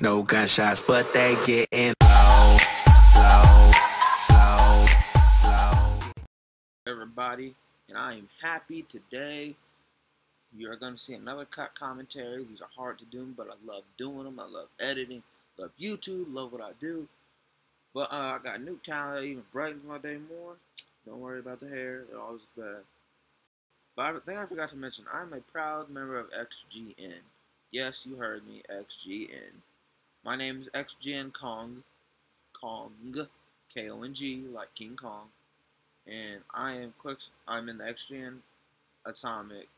no gunshots, but they getting low, low, low, low. everybody, and I am happy today. You're going to see another cut commentary. These are hard to do, but I love doing them. I love editing, love YouTube, love what I do. But uh, I got new talent that even brightens my day more. Don't worry about the hair, it always is bad. But I think I forgot to mention, I'm a proud member of XGN. Yes, you heard me, XGN. My name is XGN Kong. Kong. K-O-N-G, like King Kong and I am quick. I'm in the XGN Atomic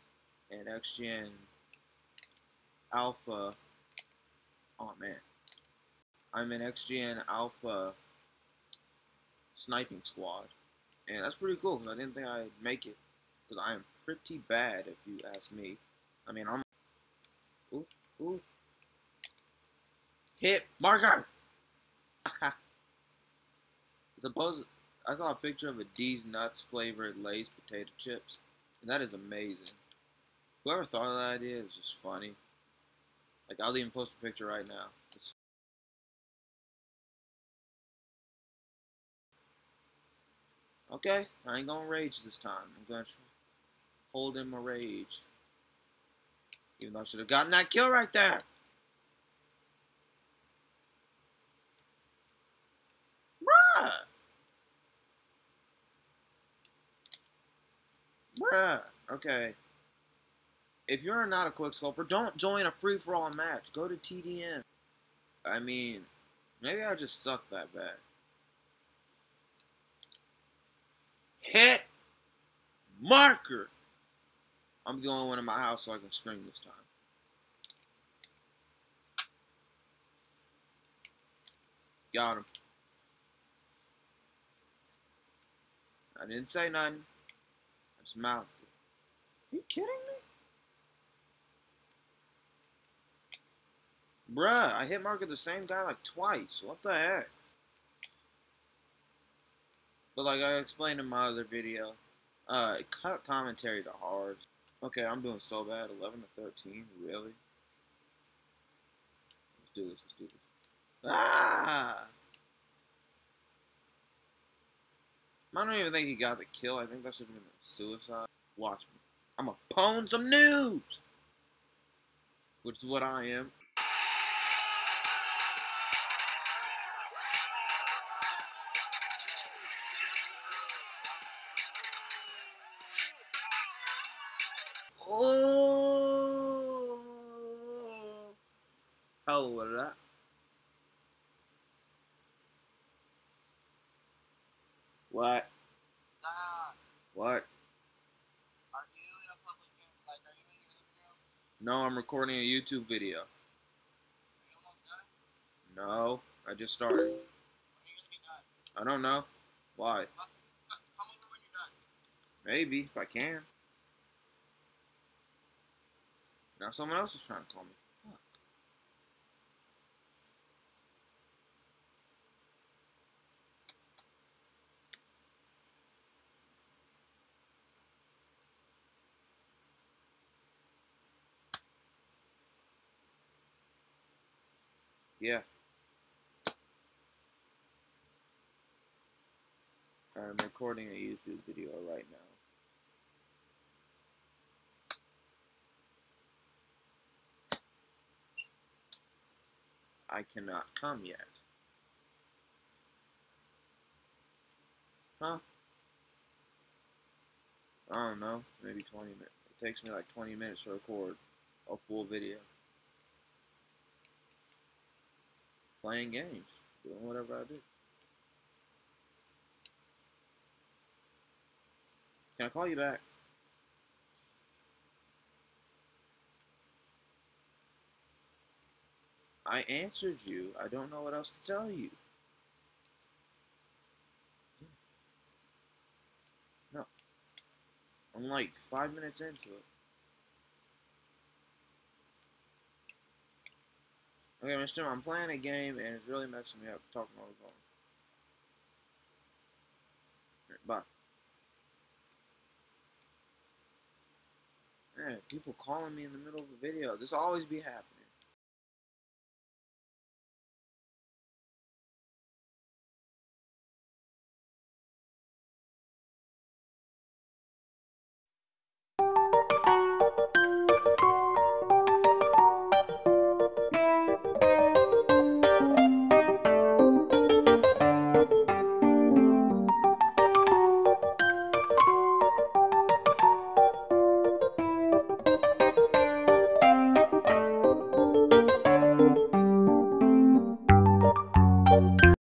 and XGN Alpha. Oh man, I'm in XGN Alpha Sniping Squad, and that's pretty cool because I didn't think I'd make it because I am pretty bad if you ask me. I mean, I'm. Ooh, ooh. Hit marker. Suppose I saw a picture of a Deez Nuts flavored Lay's potato chips, and that is amazing. Whoever thought of that idea is just funny. Like, I'll even post a picture right now. It's- okay, I ain't gonna rage this time. I'm gonna hold in my rage. Even though I should have gotten that kill right there. Bruh! Okay. If you're not a quick scoper, don't join a free for all match. Go to TDM. I mean, maybe I just suck that bad. Hit marker. I'm the only one in my house, so I can scream this time. Got him. I didn't say nothing. I just. Are you kidding me? Bruh, I hit market the same guy like twice. What the heck? But like I explained in my other video, uh, cut commentaries are hard. Okay, I'm doing so bad. 11 to 13, really? Let's do this. Let's do this. Ah! I don't even think he got the kill. I think that should have been a suicide. Watch me. I'm gonna pwn some noobs! Which is what I am. Oh! Hold up. What? Nah, What? are you in a public room? Like, are you in your living? No, I'm recording a YouTube video. Are you almost done? No, I just started. When are you gonna be done? I don't know. Why? Come come over when you're done. Maybe, if I can. Now someone else is trying to call me. Yeah. I'm recording a YouTube video right now. I cannot come yet. Huh? I don't know. Maybe 20 minutes. It takes me like 20 minutes to record a full video. Playing games. Doing whatever I do. Can I call you back? I answered you. I don't know what else to tell you. No. I'm like five minutes into it. Okay, Mr. I'm playing a game and it's really messing me up talking on the phone. Alright, bye. Man, people calling me in the middle of a video. This always be happening.